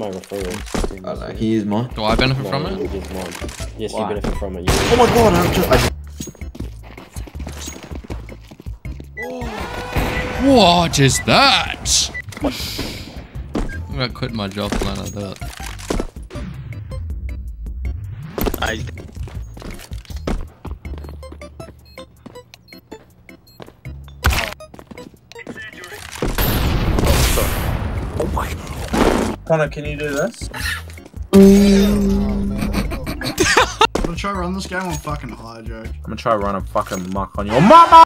my referral. I don't. He is mine. Do I benefit No, from you it? did mine. Yes, Why? you benefit from it. You Oh my god! I'm just, I What is that? I'm gonna quit my job to learn how to do it. I Connor, can you do this? I'm gonna try run this game on fucking high, Joke. I'm gonna try run a fucking muck on your mama!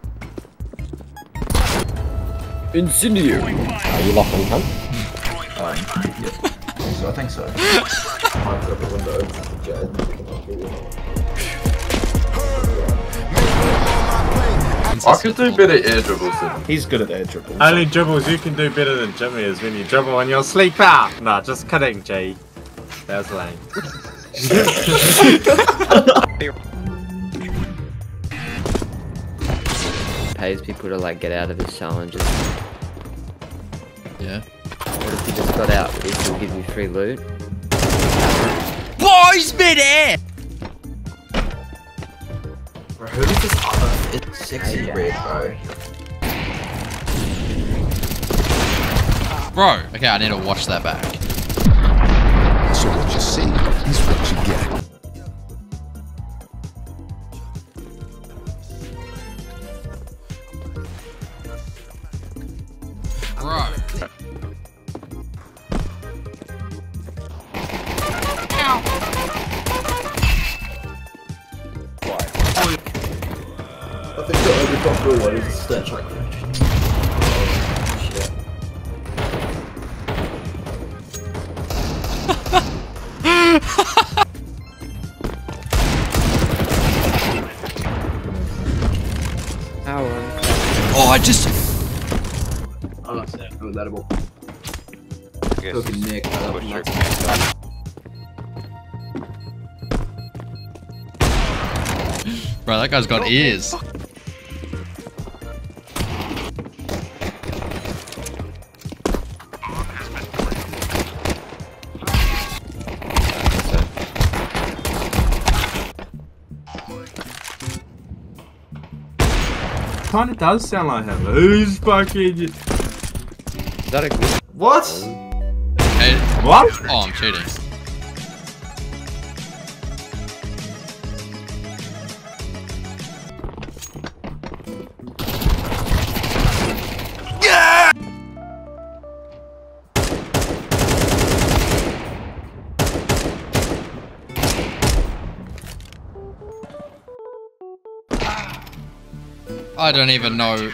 Incendiary. Are you locked on, cunt? so I think so. I've got the window open for I could do better air dribbles than He's good at air dribbles. Only dribbles you can do better than Jimmy is when you dribble on your sleeper! Nah, just kidding, G. That was lame. pays people to like get out of his challenges. Yeah. What if you just got out? Would he still give you free loot? Boys midair! Bro, who is this other? It's sexy red, bro. Bro, okay, I need to watch that back. I think the only top one is the StatTrak. Shit. Alan. Oh, I just. Oh, I'm not saying I'm relatable. Fucking Nick. I love push your Bro, that guy's got ears. Kinda does sound like him. Who's fucking. Is that a? What? Hey. What? Oh, I'm cheating. I don't even know